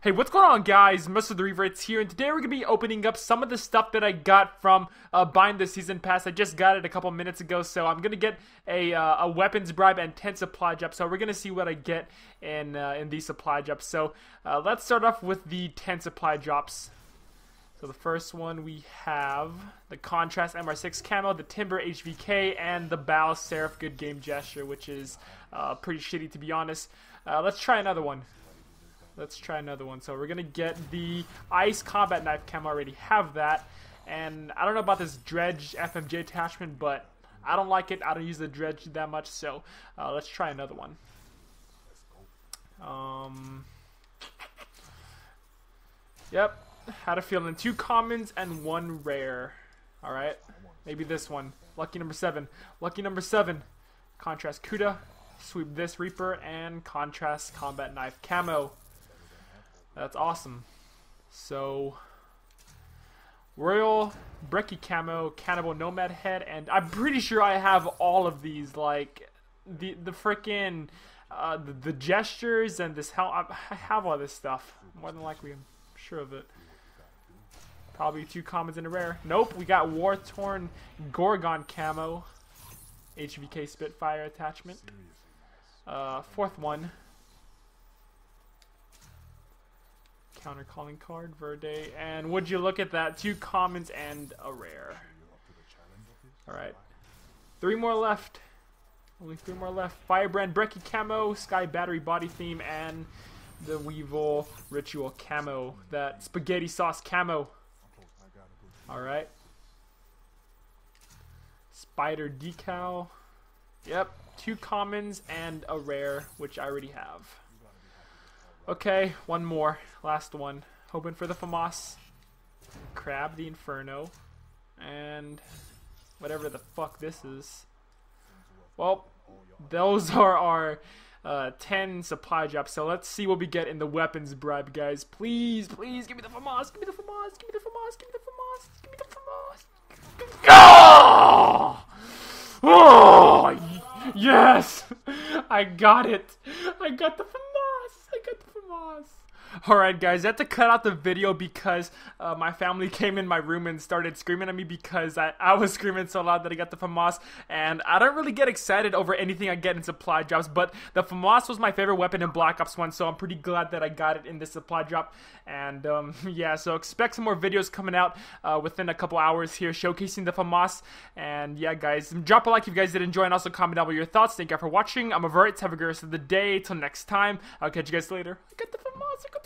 Hey, what's going on, guys? Mr. the Revertz here, and today we're gonna be opening up some of the stuff that I got from uh, buying the season pass. I just got it a couple minutes ago, so I'm gonna get a, uh, a weapons bribe and 10 supply drops. So we're gonna see what I get in uh, in these supply drops. So uh, let's start off with the 10 supply drops. So the first one we have the Contrast MR6 Camo, the Timber HVK, and the Bow Seraph Good Game Gesture, which is uh, pretty shitty to be honest. Uh, let's try another one. Let's try another one. So we're gonna get the Ice Combat Knife cam. I already have that. And I don't know about this Dredge FMJ attachment, but I don't like it. I don't use the Dredge that much, so uh, let's try another one. Um, yep, had a feeling. Two commons and one rare. Alright, maybe this one. Lucky number seven. Lucky number seven. Contrast Kuda, sweep this Reaper, and contrast Combat Knife Camo. That's awesome. So, Royal Brecci Camo, Cannibal Nomad Head, and I'm pretty sure I have all of these. Like, the the freaking uh, the, the, gestures and this hell. I have all this stuff. More than likely, I'm sure of it. Probably two commons and a rare. Nope, we got War Torn Gorgon Camo, HVK Spitfire attachment. Uh, fourth one. Counter calling card, Verde, and would you look at that? Two commons and a rare. Alright. Three more left. Only three more left. Firebrand Brecci Camo, Sky Battery Body Theme, and the Weevil Ritual Camo. That Spaghetti Sauce Camo. Alright. Spider Decal. Yep. Two commons and a rare, which I already have. Okay, one more. Last one. Hoping for the FAMAS. Crab the Inferno. And whatever the fuck this is. Well, those are our uh, 10 supply drops. So let's see what we get in the weapons bribe, guys. Please, please, give me the FAMAS. Give me the FAMAS. Give me the FAMAS. Give me the FAMAS. Give me the FAMAS. Oh! oh! Yes! I got it. I got the FAMAS was. Alright guys, I had to cut out the video because uh, my family came in my room and started screaming at me because I, I was screaming so loud that I got the FAMAS and I don't really get excited over anything I get in supply drops but the FAMAS was my favorite weapon in Black Ops 1 so I'm pretty glad that I got it in this supply drop and um, yeah so expect some more videos coming out uh, within a couple hours here showcasing the FAMAS and yeah guys drop a like if you guys did enjoy and also comment down below your thoughts. Thank you for watching. I'm Avert. Have a good rest of the day. Till next time. I'll catch you guys later. I got the FAMAS.